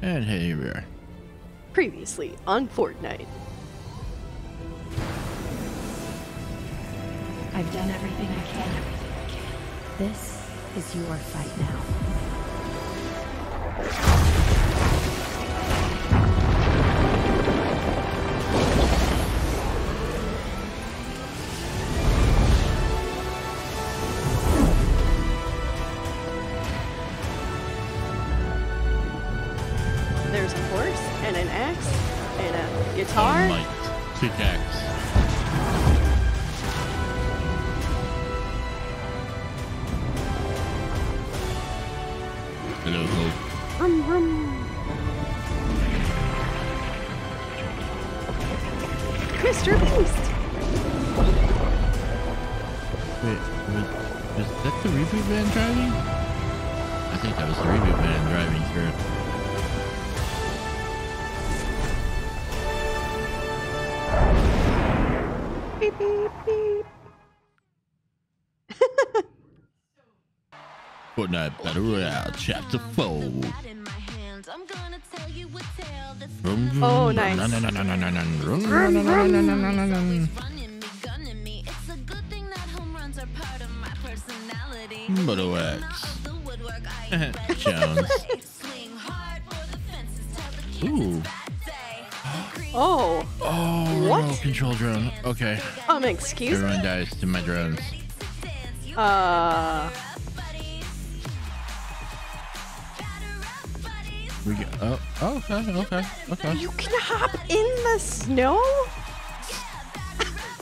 And here we are. Previously on Fortnite. I've done everything I can. This is your fight now. Wait, wait, is that the reboot van driving? I think that was the reboot van driving through. Beep, beep, beep. Fortnite Battle Royale Chapter 4. Vroom, vroom, Oh, nice. Moto X. Jones. Ooh. Oh, Oh, What? remote control drone. Okay. um, excuse me. Everyone dies to my drones. Uh, We go. Oh, oh, okay, okay, okay. you can hop in the snow?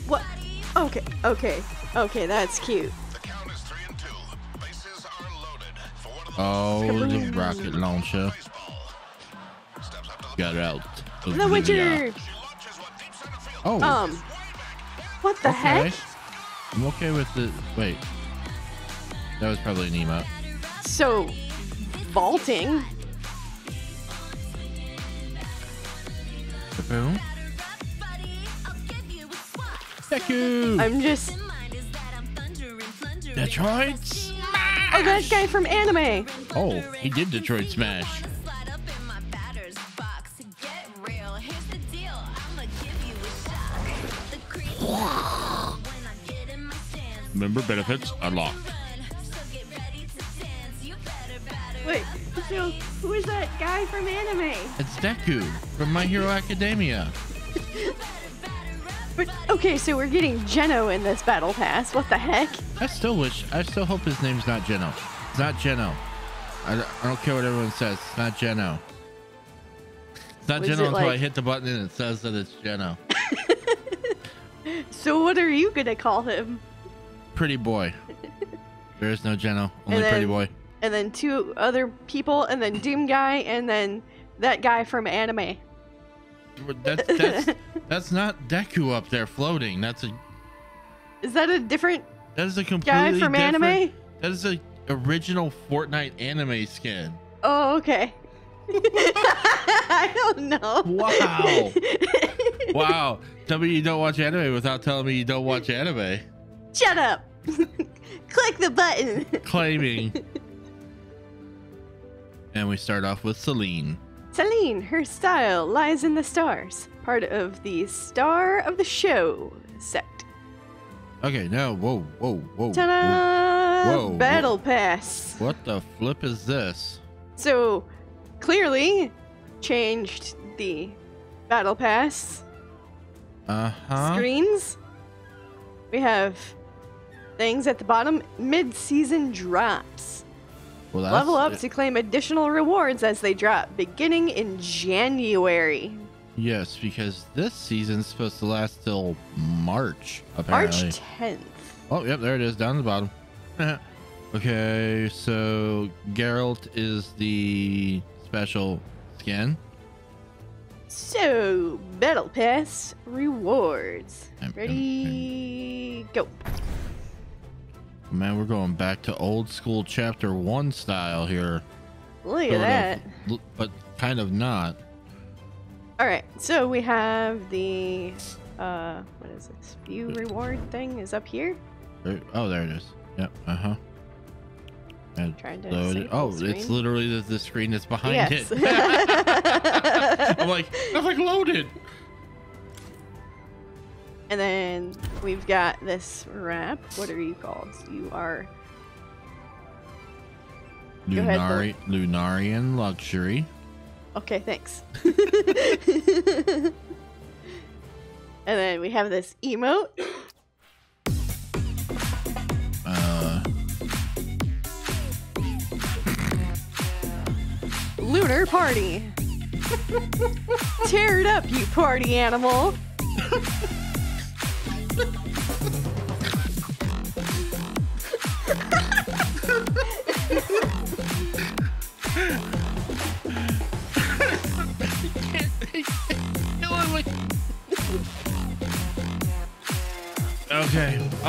what? Okay, okay, okay, that's cute. Oh, the rocket launcher baseball. Steps up to the got out. The Witcher! air. launches one deep center field. Oh, Um, what the okay. heck? I'm okay with the. Wait. That was probably an emote. So, vaulting. Boom. Deku! I'm just. Detroit! Oh, that guy from anime. Oh, he did Detroit Smash. Member benefits unlocked. Wait, so who is that guy from anime? It's Deku from My Hero Academia. But okay, so we're getting Geno in this battle pass. What the heck? I still wish, I still hope his name's not Geno. It's not Geno. I, don't- I don't care what everyone says. It's not Geno. It's not Was Geno it until I hit the button and it says that it's Geno. So what are you gonna call him? Pretty boy. There is no Geno, only And Pretty Boy. And then two other people, and then Doom guy, and then that guy from anime. That's that's that's not Deku up there floating. That's a Is that a different that is a completely guy from anime? That is a original Fortnite anime skin. Oh, okay. I don't know. Wow. Wow. Tell me you don't watch anime without telling me you don't watch anime. Shut up. Click the button. Claiming. and we start off with Selene. Selene, her style lies in the stars. Part of the star of the show sect. Okay, now whoa, whoa, whoa. Ta-da! Whoa, whoa. Battle pass. What the flip is this? So, clearly, changed the battle pass Uh-huh. screens. We have things at the bottom. Mid-season drops. Well, Level up to claim additional rewards as they drop, beginning in January. Yes, because this season's supposed to last till March, apparently. March 10th. Oh, yep, there it is, down the bottom. okay, so Geralt is the special skin. So, Battle Pass rewards. Um, Ready, go. Man, we're going back to old school chapter one style here. Look at of, that. l- but kind of not. All right, so we have the uh, what is this? View reward thing is up here. There- oh, there it is. Yep. Uh huh. And Trying to load. Oh, it's literally the, the screen that's behind Yes. it. I'm like, nothing loaded. And then we've got this wrap. What are you called? You are Go ahead, Lunari- Lunarian luxury. okay. Thanks. and then we have this emote. Uh, Lunar party. Tear it up, you party animal.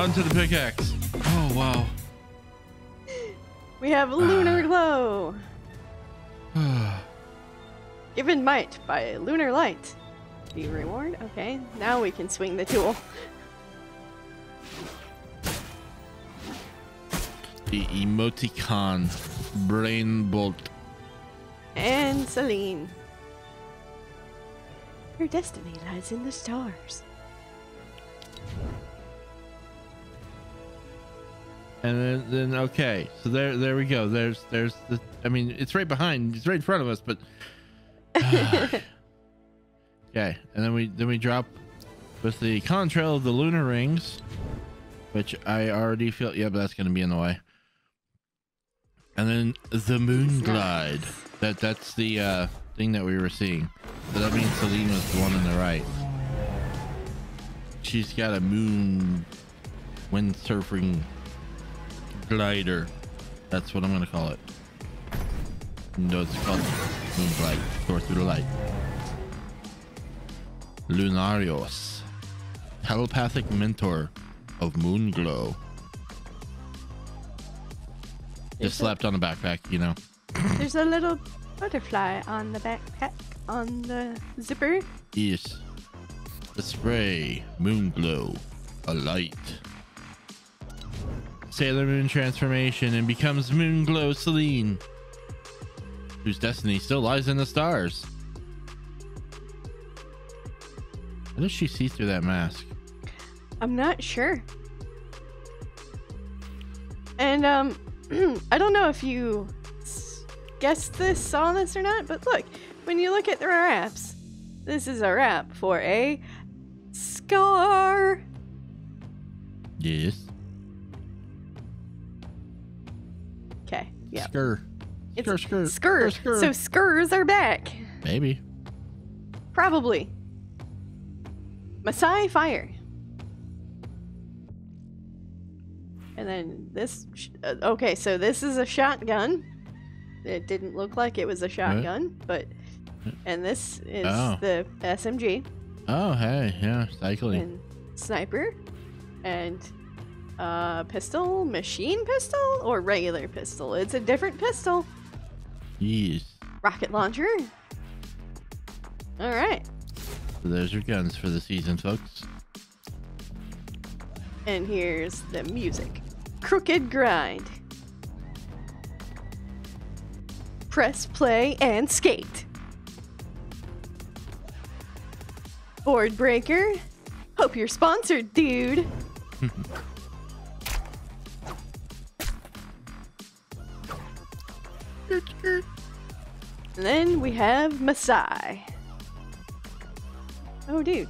onto the pickaxe. Oh wow. We have lunar ah. glow. Given might by lunar light. The reward? Okay, now we can swing the tool. the emoticon brain bolt. And Selene. Your destiny lies in the stars. And then, then okay, so there, there we go. There's, there's the. I mean, it's right behind, it's right in front of us, but. okay, and then we, then we drop with the contrail of the lunar rings, which I already feel. Yeah, but that's gonna be in the way. And then the moon glide. That, that's the uh, thing that we were seeing. So that means Selene was the one on the right. She's got a moon windsurfing glider. That's what I'm gonna call it. No, it's called Moonglide. Soar through the light. Lunarios. Telepathic mentor of Moonglow. Just slapped on a backpack, you know. There's a little butterfly on the backpack on the zipper. Yes. The spray, Moonglow, a light. Sailor Moon transformation and becomes Moonglow Selene, whose destiny still lies in the stars. How does she see through that mask? I'm not sure. And um I don't know if you guessed this, saw this or not, but look, when you look at the wraps, this is a wrap for a scar. Yes. Yeah. Skr. It's skr. Skr. Skr, skr. So skurs are back. Maybe. Probably. Massai Fire. And then this. Sh- uh, okay, so this is a shotgun. It didn't look like it was a shotgun, but. And this is Oh. the SMG Oh, hey, yeah, cycling. and sniper and uh pistol, machine pistol or regular pistol. It's a different pistol. Yes. Rocket launcher. All right. So there's your guns for the season, folks. And here's the music Crooked Grind. Press play and skate. Board breaker. Hope you're sponsored, dude. and then we have Massai. Oh, dude.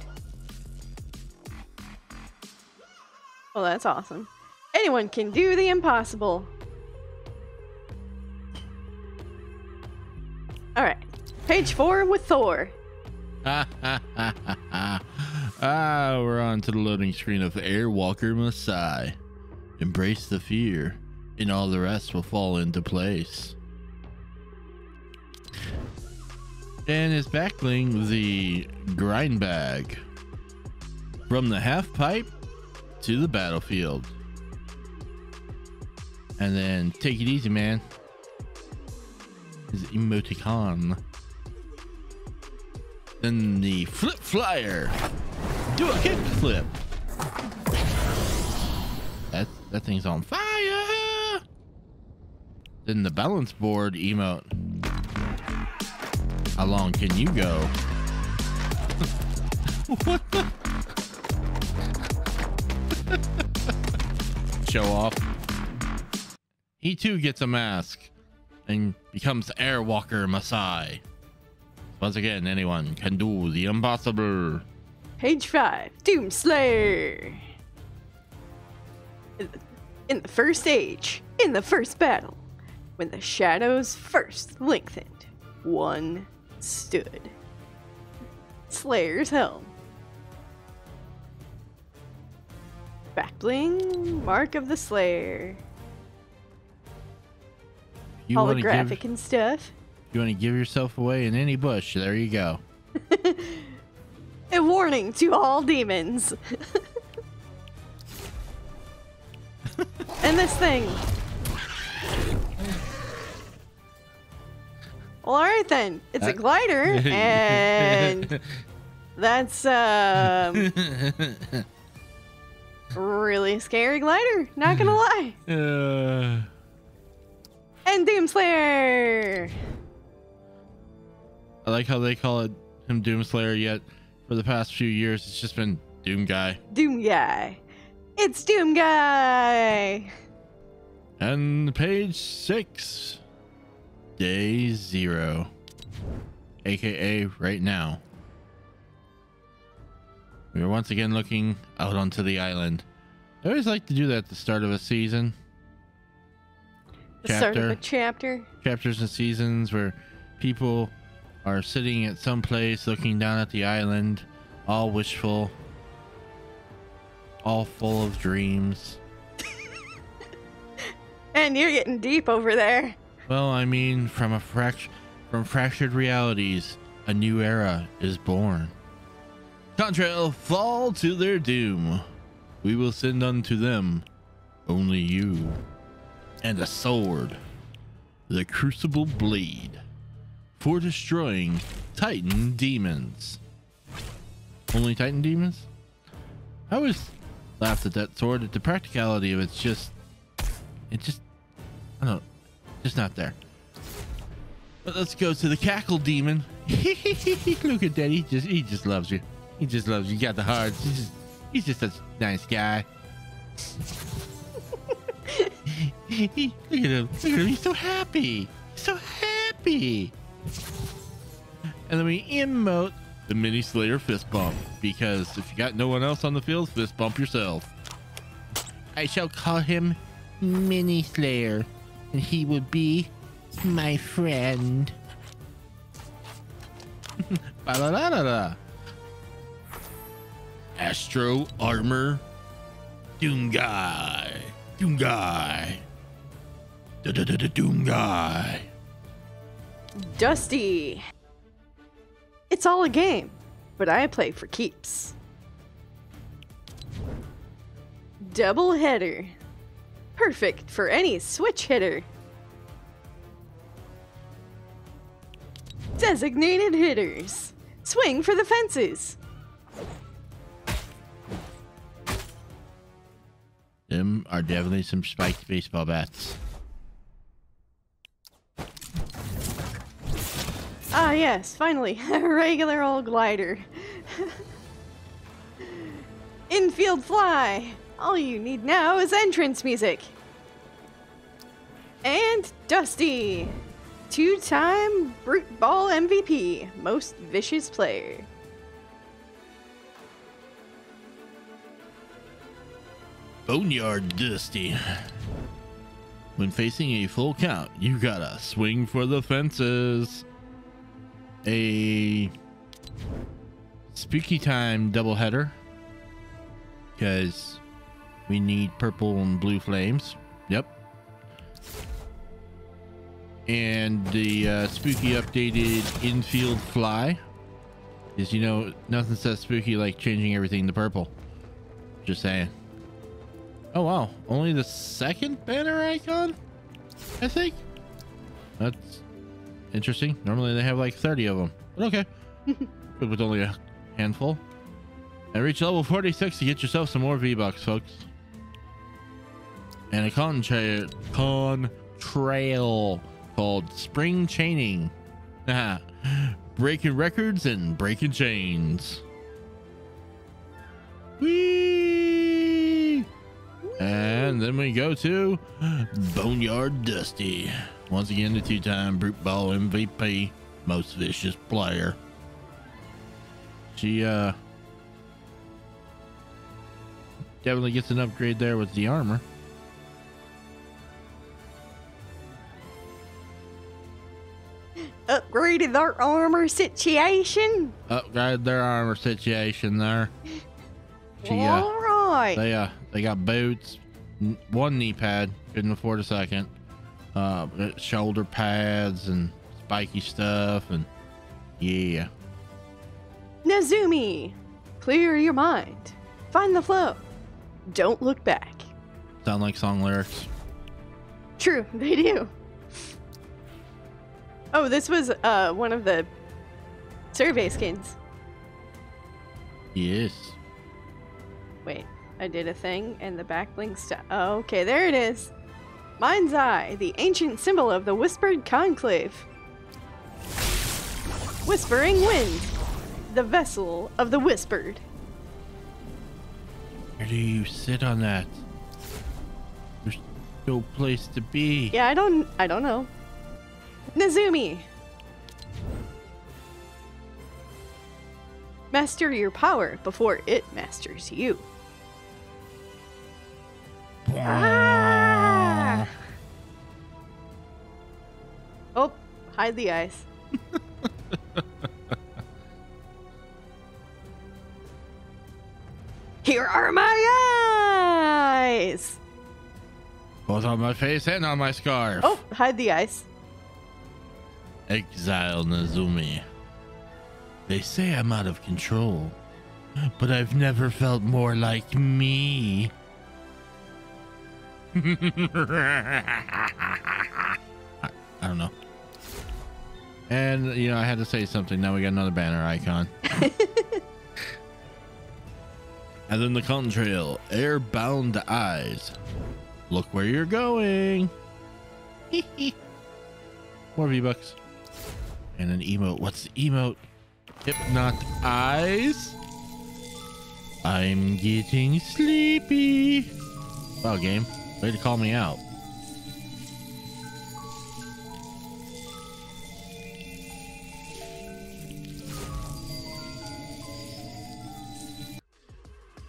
Well, that's awesome. Anyone can do the impossible. Alright. Page four with Thor. ah, we're on to the loading screen of Airwalker Massai. Embrace the fear, and all the rest will fall into place. And his backbling, the grind bag. From the half pipe to the battlefield. And then take it easy, man. His emoticon. Then the flip flyer. Do a kick flip. That that thing's on fire. Then the balance board emote. How long can you go? what the? Show off. He too gets a mask and becomes Airwalker Massai. Once again, anyone can do the impossible. Page 5 Doomslayer. The- In the first age, in the first battle, when the shadows first lengthened, one stood. Slayer's helm. Backbling, Mark of the Slayer. You Holographic give, and stuff. you want to give yourself away in any bush? There you go. A warning to all demons. and this thing. Well, alright then. It's a Uh, glider, and that's um really scary glider. Not gonna lie. Uh, And Doomslayer. I like how they call it him Doomslayer. Yet for the past few years, it's just been Doom Guy. Doom Guy. It's Doom Guy. And page six, day zero, aka right now. We are once again looking out onto the island. I always like to do that at the start of a season. The start of Chapter. a chapter. Chapters and seasons where people are sitting at some place looking down at the island, all wishful, all full of dreams. And you're getting deep over there. Well, I mean, from a fract- from fractured realities, a new era is born. Contrail fall to their doom. We will send unto them only you, and a sword, the crucible blade, for destroying Titan demons. Only Titan demons? I always laughed at that sword. At the practicality of it's just, it just, I don't, just not there. But let's go to the Cacodemon. Look at that. He just he just loves you. He just loves you. Got the hearts. He's just he's just a nice guy. Look at him. Look at him. He's so happy. So happy. And then we emote the mini slayer fist bump. Because if you got no one else on the field, fist bump yourself. I shall call him Mini Slayer, and he will be my friend. Ba-la-la-la-la. Astro Armor Doom Guy. Doom Guy. Da-da-da-da Doom Guy. Dusty. It's all a game, but I play for keeps. Double header. Perfect for any switch hitter. Designated hitters. Swing for the fences. Them are definitely some spiked baseball bats. Ah, yes, finally, a regular old glider. Infield fly. All you need now is entrance music. And Dusty, two time Brute Ball MVP, most vicious player. Boneyard Dusty. When facing a full count, you gotta swing for the fences. A spooky time doubleheader. Because we need purple and blue flames. Yep. And the uh, spooky updated infield fly. Because you know, nothing says spooky like changing everything to purple. Just saying. Oh wow, only the second banner icon? I think. That's interesting. Normally they have like 30 of them. But okay. Good with only a handful. And reach level 46 to get yourself some more V-Bucks, folks. And a contra- trail called Spring Chaining. Breaking records and breaking chains. Whee! And then we go to Boneyard Dusty. Once again, the two time Brute Ball MVP, most vicious player. She, uh, definitely gets an upgrade there with the armor. Upgraded their armor situation. Upgrade their armor situation there. She, uh, All right. They uh they got boots, one knee pad, couldn't afford a second. Uh, shoulder pads and spiky stuff and yeah. Nazumi, clear your mind. Find the flow. Don't look back. Sound like song lyrics. True, they do. Oh, this was uh one of the survey skins. Yes. Wait, I did a thing and the backlinks to. Oh, okay, there it is. Mind's Eye, the ancient symbol of the Whispered Conclave. Whispering Wind, the vessel of the Whispered. Where do you sit on that? There's no place to be. Yeah, I don't. I don't know. Nazumi. Master your power before it masters you. Ah! Oh, hide the eyes. Here are my eyes. Both on my face and on my scarf. Oh, hide the eyes. Exile Nazumi. They say I'm out of control, but I've never felt more like me. I, I don't know. And, you know, I had to say something. Now we got another banner icon. and then the contrail, airbound eyes. Look where you're going. More V-Bucks. And an emote. What's the emote? Hypnot eyes. I'm getting sleepy. Wow, game. Way to call me out.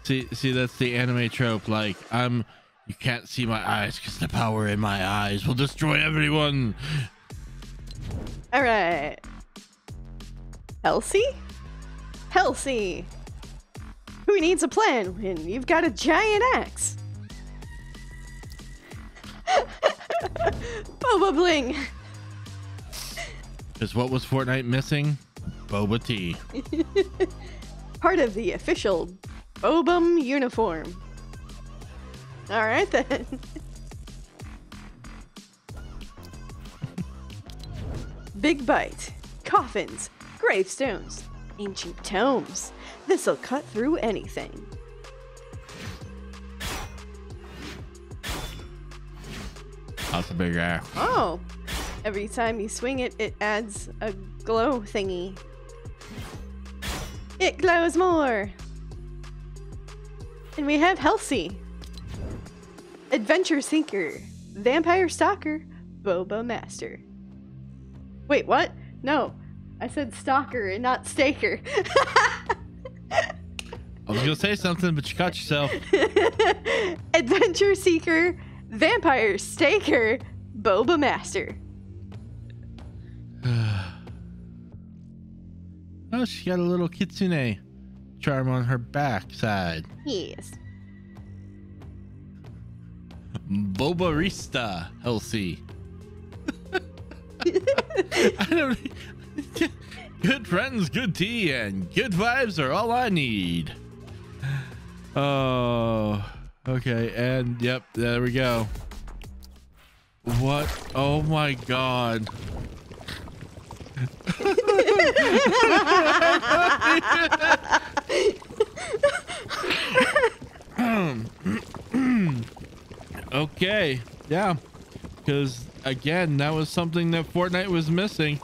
See, see, that's the anime trope. Like, I'm, you can't see my eyes because the power in my eyes will destroy everyone. All right. Elsie? Elsie! Who needs a plan when you've got a giant axe? Boba Bling! Because what was Fortnite missing? Boba tea. Part of the official Bobum uniform. Alright then. Big Bite, coffins, gravestones, ancient tomes. This'll cut through anything. That's a big ass. Oh! Every time you swing it, it adds a glow thingy. It glows more! And we have Helsie. Adventure Seeker, Vampire Stalker, Boba Master. Wait, what? No, I said Stalker and not Staker. I was gonna say something, but you caught yourself. Adventure Seeker, Vampire Staker, Boba Master. Oh, she got a little kitsune charm on her backside. Yes. Bobarista, Elsie. I don't. Good friends, good tea, and good vibes are all I need. Oh, okay, and yep, there we go. What? Oh my god. Hmm. okay, yeah, because again, that was something that Fortnite was missing.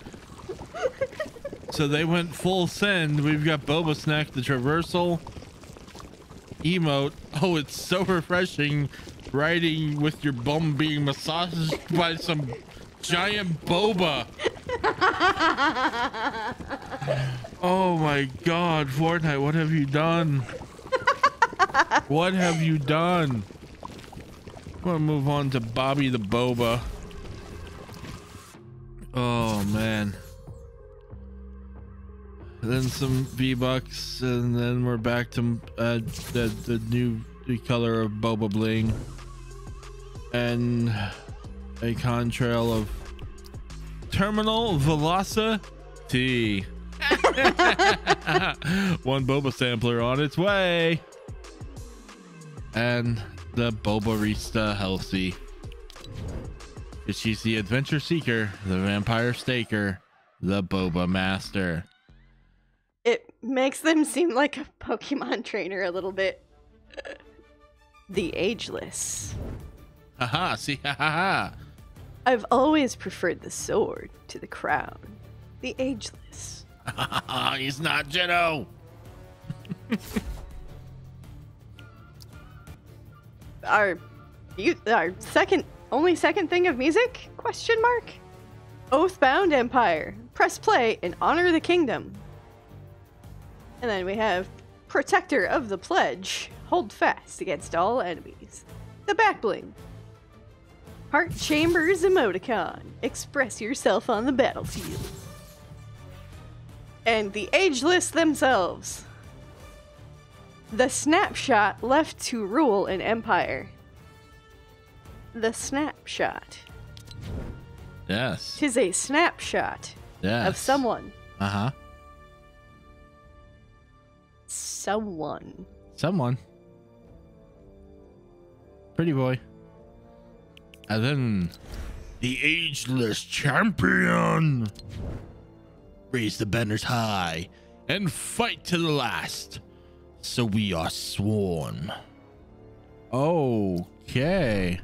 so they went full send. We've got Boba Snack, the traversal emote. Oh, it's so refreshing riding with your bum being massaged by some giant boba. oh my god, Fortnite, what have you done? what have you done? I'm gonna move on to Bobby the Boba. Oh man. Then some V bucks, and then we're back to uh, the the new color of Boba Bling, and a contrail of Terminal Velocity. One Boba sampler on its way, and the Bobarista Helsie. She's the adventure seeker, the vampire staker, the Boba master. It makes them seem like a Pokemon trainer a little bit. The Ageless. Haha, see, ha ha ha. I've always preferred the sword to the crown. The Ageless. He's not Jedi. Our, you, our second, only second thing of music? Question mark. Oathbound Empire. Press play and honor the kingdom. And then we have Protector of the Pledge. Hold fast against all enemies. The back bling. Heart Chambers emoticon. Express yourself on the battlefield. And the ageless themselves. The snapshot left to rule an empire. The snapshot. Yes. Tis a snapshot Yes. of someone. Uh huh. Someone. Someone. Pretty boy. And then the ageless champion. Raise the banners high and fight to the last. So we are sworn. Okay.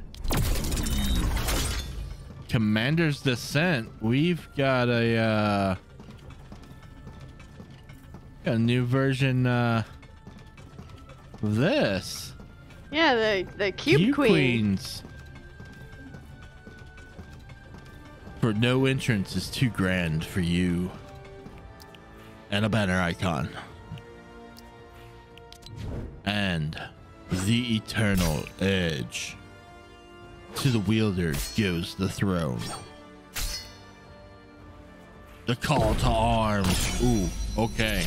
Commander's Descent. We've got a uh got a new version uh of this. Yeah, the the cube, Cube queen. Queens. For no entrance is too grand for you. And a banner icon. And the eternal edge. To the wielder goes the throne. The call to arms. Ooh, okay.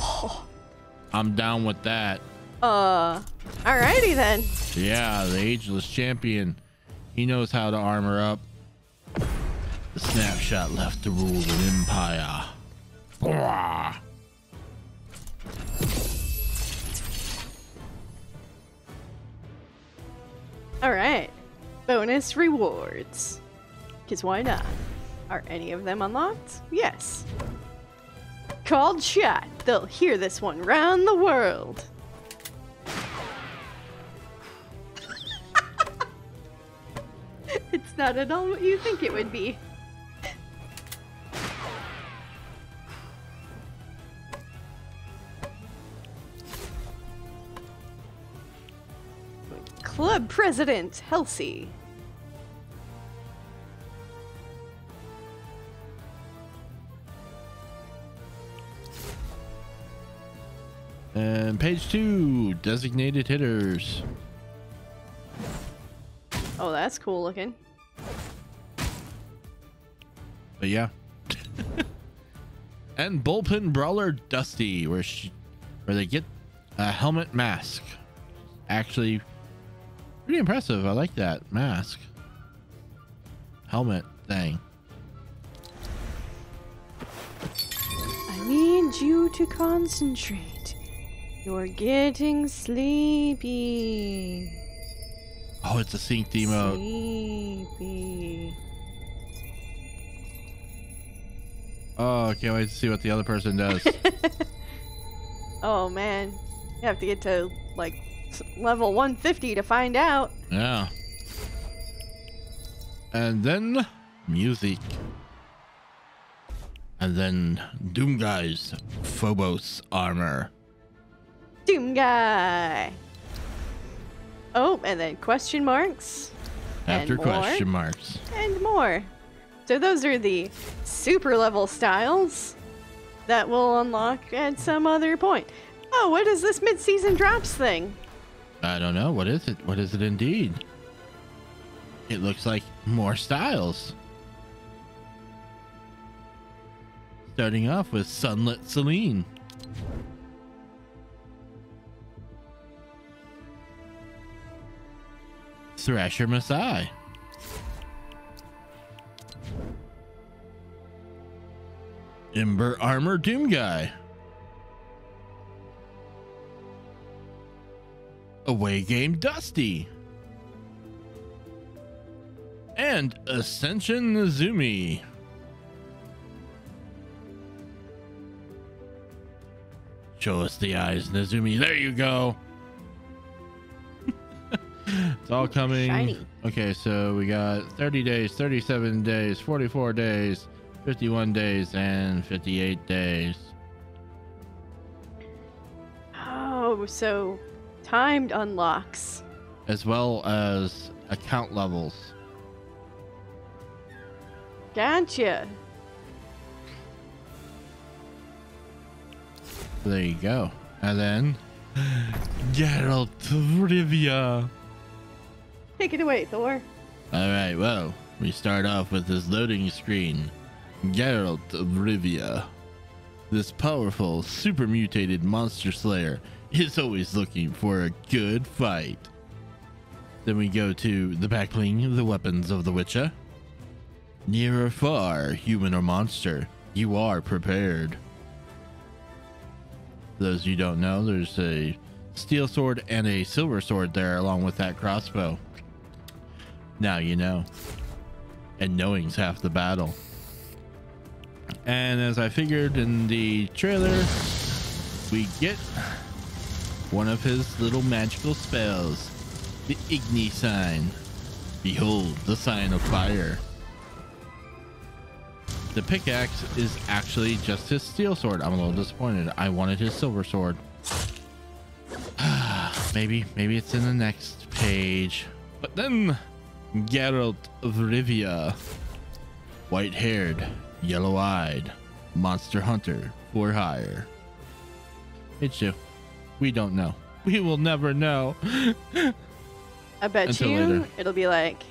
I'm down with that. Uh, alrighty then. Yeah, the ageless champion. He knows how to armor up. The snapshot left to rule an empire. Blah. Alright. Bonus rewards. Because why not? Are any of them unlocked? Yes. Called shot. They'll hear this one round the world. it's not at all what you think it would be. President Helsie. And page two, designated hitters. Oh, that's cool looking. But yeah. and bullpen brawler Dusty, where she, where they get a helmet mask. Actually, pretty impressive. I like that mask. Helmet thing. I need you to concentrate. You're getting sleepy. Oh, it's a synced emote. Sleepy. Oh, I can't wait to see what the other person does. Oh man, you have to get to like level 150 to find out. yeah. And then music. And then Doom Guy's Phobos armor. Doom guy. Oh, and then question marks After more. question marks. and more. So those are the super level styles that will unlock at some other point. Oh, what is this mid-season drops thing? I don't know. What is it? What is it indeed? It looks like more styles. Starting off with Sunlit Selene. Thrasher Massai. Ember Armor Doom Guy. Away Game Dusty. And Ascension Nazumi. Show us the eyes, Nazumi. There you go. it's all coming. Shiny. Okay, so we got 30 days, 37 days, 44 days, 51 days, and 58 days. Oh, so timed unlocks. As well as account levels. Gotcha. There you go. And then Geralt of Rivia. Take it away, Thor. All right, well, we start off with this loading screen. Geralt of Rivia. This powerful, super mutated monster slayer is always looking for a good fight. Then we go to the backbling, the weapons of the Witcher. Near or far, human or monster, you are prepared. Those you don't know, there's a steel sword and a silver sword there, along with that crossbow. Now you know. And knowing's half the battle. And as I figured in the trailer, we get one of his little magical spells the Igni sign. Behold, the sign of fire. The pickaxe is actually just his steel sword. I'm a little disappointed. I wanted his silver sword. Ah, maybe, maybe it's in the next page. But then, Geralt of Rivia, white-haired, yellow-eyed, monster hunter for hire. It's you. We don't know. We will never know. I bet Until you later. it'll be like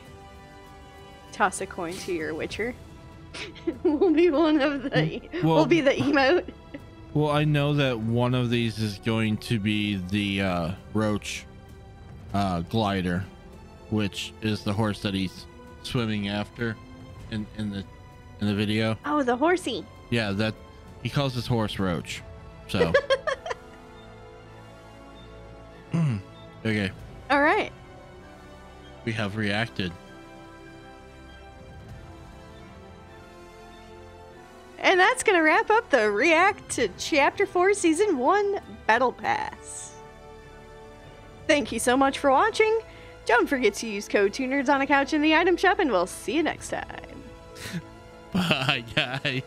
toss a coin to your Witcher. we'll be one of the. Well- we'll be the emote. Well, I know that one of these is going to be the uh, Roach uh, glider, which is the horse that he's swimming after in, in the in the video. Oh, the horsey. Yeah, that he calls his horse Roach. So okay, All right. we have reacted. And that's going to wrap up the React to Chapter 4 Season 1 Battle Pass. Thank you so much for watching. Don't forget to use code 2Nerds on a couch in the item shop, and we'll see you next time. Bye, guys.